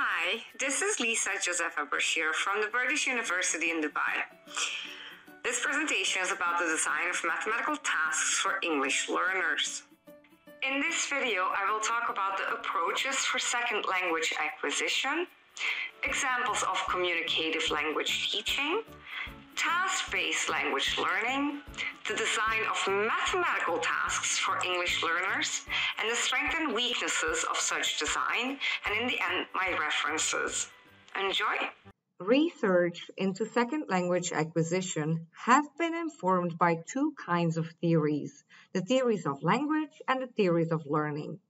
Hi, this is Lisa Josepha Brashear from the British University in Dubai. This presentation is about the design of mathematical tasks for English learners. In this video, I will talk about the approaches for second language acquisition, examples of communicative language teaching, task-based language learning, the design of mathematical tasks for English learners, and the strengths and weaknesses of such design, and in the end, my references. Enjoy! Research into second language acquisition have been informed by two kinds of theories, the theories of language and the theories of learning.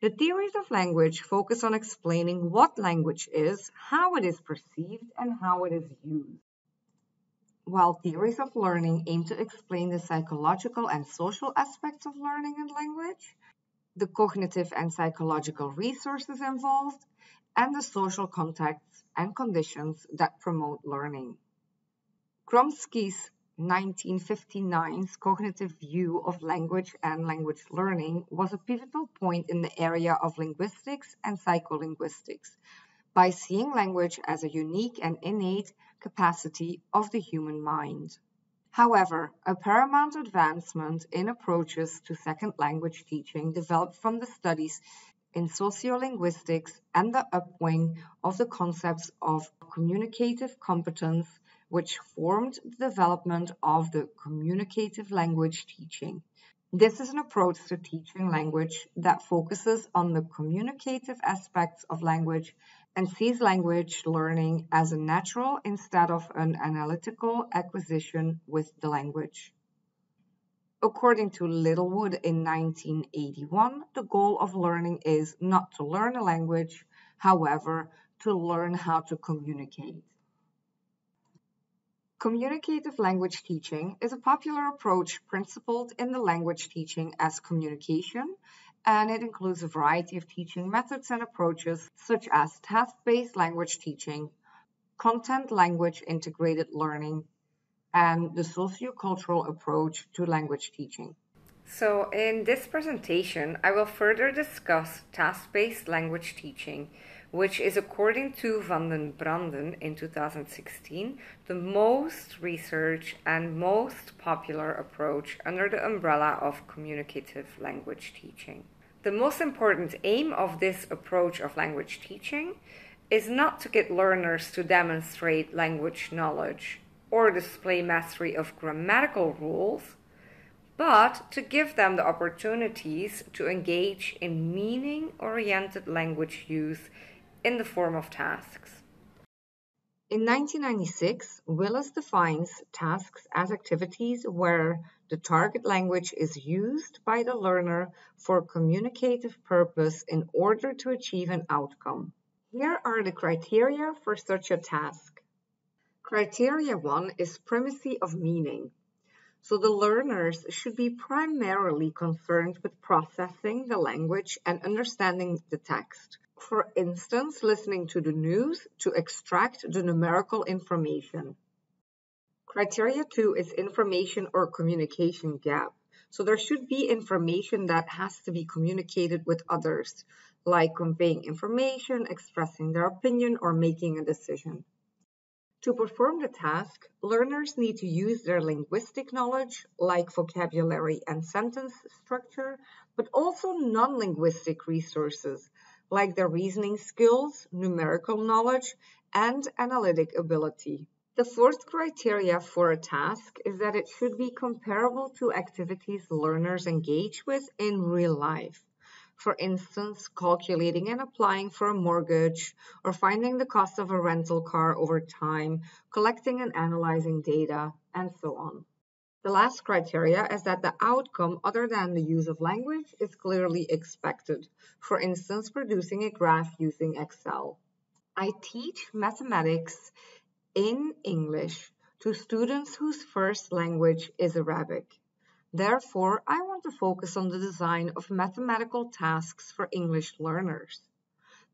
The theories of language focus on explaining what language is, how it is perceived, and how it is used while theories of learning aim to explain the psychological and social aspects of learning and language, the cognitive and psychological resources involved, and the social contexts and conditions that promote learning. Chomsky's 1959 cognitive view of language and language learning was a pivotal point in the area of linguistics and psycholinguistics, by seeing language as a unique and innate capacity of the human mind. However, a paramount advancement in approaches to second language teaching developed from the studies in sociolinguistics and the upwing of the concepts of communicative competence, which formed the development of the communicative language teaching. This is an approach to teaching language that focuses on the communicative aspects of language and sees language learning as a natural instead of an analytical acquisition with the language. According to Littlewood in 1981, the goal of learning is not to learn a language, however, to learn how to communicate. Communicative language teaching is a popular approach principled in the language teaching as communication and it includes a variety of teaching methods and approaches such as task-based language teaching, content language integrated learning, and the sociocultural approach to language teaching. So in this presentation, I will further discuss task-based language teaching, which is according to Van den Branden in 2016, the most researched and most popular approach under the umbrella of communicative language teaching. The most important aim of this approach of language teaching is not to get learners to demonstrate language knowledge or display mastery of grammatical rules, but to give them the opportunities to engage in meaning oriented language use in the form of tasks. In 1996, Willis defines tasks as activities where the target language is used by the learner for communicative purpose in order to achieve an outcome. Here are the criteria for such a task. Criteria 1 is primacy of meaning. So the learners should be primarily concerned with processing the language and understanding the text. For instance, listening to the news to extract the numerical information. Criteria two is information or communication gap. So there should be information that has to be communicated with others, like conveying information, expressing their opinion, or making a decision. To perform the task, learners need to use their linguistic knowledge, like vocabulary and sentence structure, but also non-linguistic resources, like their reasoning skills, numerical knowledge, and analytic ability. The fourth criteria for a task is that it should be comparable to activities learners engage with in real life. For instance, calculating and applying for a mortgage, or finding the cost of a rental car over time, collecting and analyzing data, and so on. The last criteria is that the outcome other than the use of language is clearly expected. For instance, producing a graph using Excel. I teach mathematics in English to students whose first language is Arabic. Therefore, I want to focus on the design of mathematical tasks for English learners.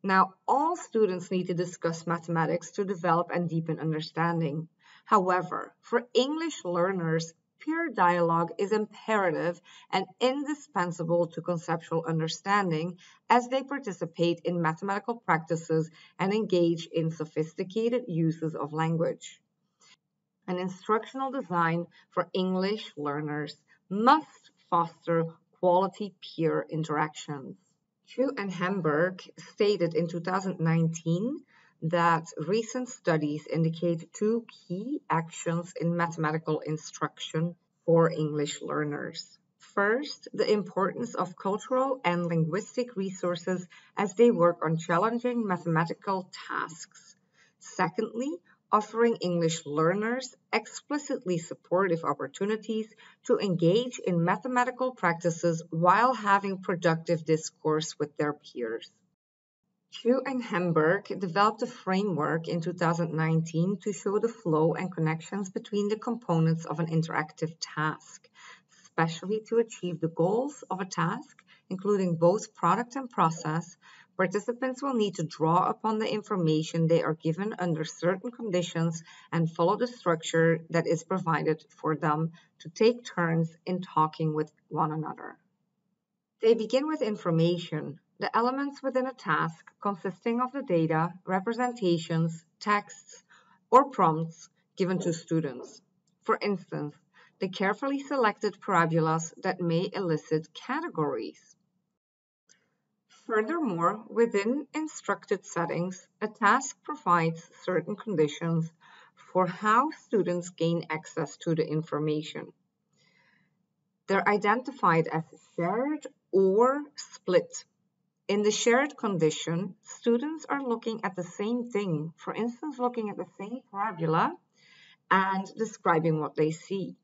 Now, all students need to discuss mathematics to develop and deepen understanding. However, for English learners, peer dialogue is imperative and indispensable to conceptual understanding as they participate in mathematical practices and engage in sophisticated uses of language. An instructional design for English learners must foster quality peer interactions. Chu and Hamburg stated in 2019 that recent studies indicate two key actions in mathematical instruction for English learners. First, the importance of cultural and linguistic resources as they work on challenging mathematical tasks. Secondly, offering English learners explicitly supportive opportunities to engage in mathematical practices while having productive discourse with their peers. Chu and Hamburg developed a framework in 2019 to show the flow and connections between the components of an interactive task, especially to achieve the goals of a task, including both product and process. Participants will need to draw upon the information they are given under certain conditions and follow the structure that is provided for them to take turns in talking with one another. They begin with information, the elements within a task consisting of the data, representations, texts, or prompts given to students. For instance, the carefully selected parabolas that may elicit categories. Furthermore, within instructed settings, a task provides certain conditions for how students gain access to the information. They're identified as shared or split in the shared condition, students are looking at the same thing, for instance, looking at the same parabola and describing what they see.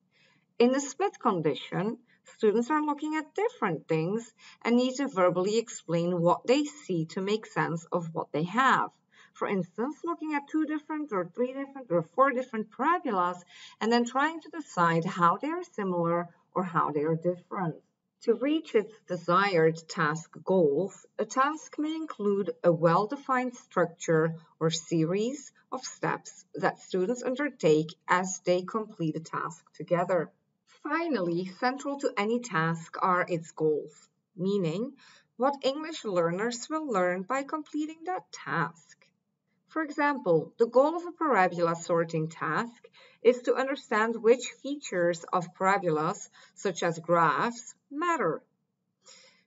In the split condition, students are looking at different things and need to verbally explain what they see to make sense of what they have. For instance, looking at two different or three different or four different parabolas and then trying to decide how they are similar or how they are different. To reach its desired task goals, a task may include a well-defined structure or series of steps that students undertake as they complete a task together. Finally, central to any task are its goals, meaning what English learners will learn by completing that task. For example, the goal of a parabola sorting task is to understand which features of parabolas, such as graphs, matter.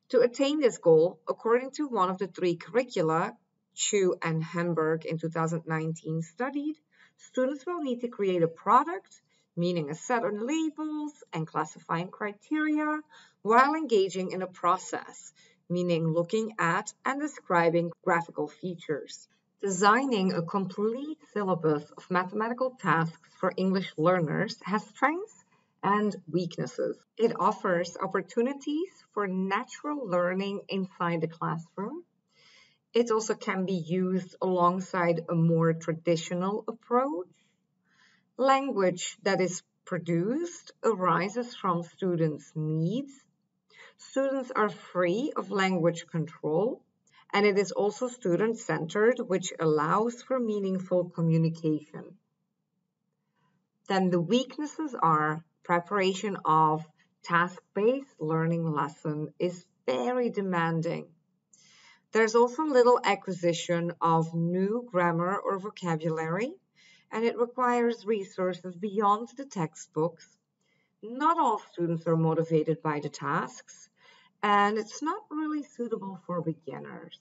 To attain this goal, according to one of the three curricula Chu and Hamburg in 2019 studied, students will need to create a product, meaning a set of labels and classifying criteria, while engaging in a process, meaning looking at and describing graphical features. Designing a complete syllabus of mathematical tasks for English learners has strengths and weaknesses. It offers opportunities for natural learning inside the classroom. It also can be used alongside a more traditional approach. Language that is produced arises from students' needs. Students are free of language control, and it is also student-centered, which allows for meaningful communication. Then the weaknesses are preparation of task-based learning lesson is very demanding. There's also little acquisition of new grammar or vocabulary, and it requires resources beyond the textbooks. Not all students are motivated by the tasks, and it's not really suitable for beginners.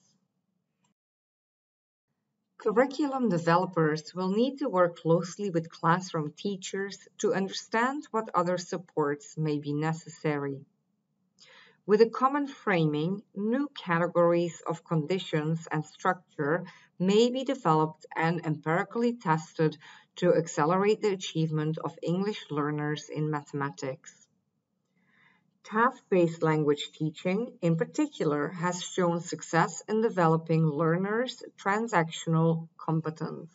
Curriculum developers will need to work closely with classroom teachers to understand what other supports may be necessary. With a common framing, new categories of conditions and structure may be developed and empirically tested to accelerate the achievement of English learners in mathematics. Task-based language teaching, in particular, has shown success in developing learners' transactional competence.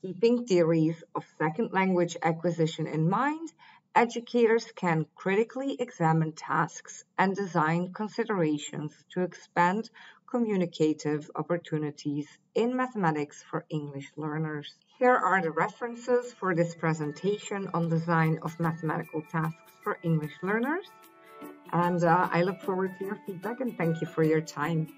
Keeping theories of second language acquisition in mind educators can critically examine tasks and design considerations to expand communicative opportunities in mathematics for English learners. Here are the references for this presentation on design of mathematical tasks for English learners. And uh, I look forward to your feedback and thank you for your time.